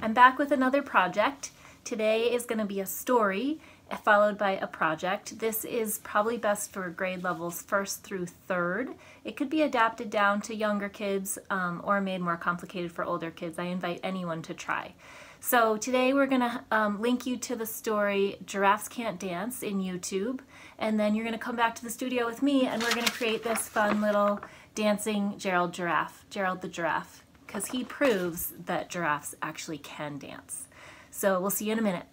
I'm back with another project. Today is going to be a story followed by a project. This is probably best for grade levels first through third. It could be adapted down to younger kids um, or made more complicated for older kids. I invite anyone to try. So today we're going to um, link you to the story Giraffes Can't Dance in YouTube and then you're going to come back to the studio with me and we're going to create this fun little dancing Gerald giraffe, Gerald the giraffe, because he proves that giraffes actually can dance. So we'll see you in a minute.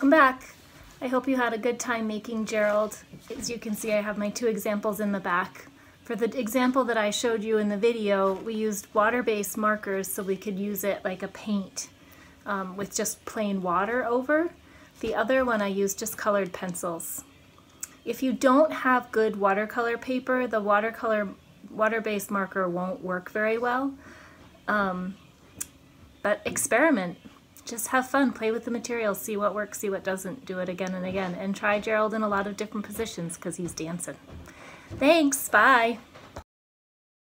Welcome back. I hope you had a good time making Gerald. As you can see, I have my two examples in the back. For the example that I showed you in the video, we used water-based markers so we could use it like a paint um, with just plain water over. The other one I used just colored pencils. If you don't have good watercolor paper, the watercolor water-based marker won't work very well. Um, but experiment just have fun, play with the materials, see what works, see what doesn't, do it again and again, and try Gerald in a lot of different positions because he's dancing. Thanks, bye.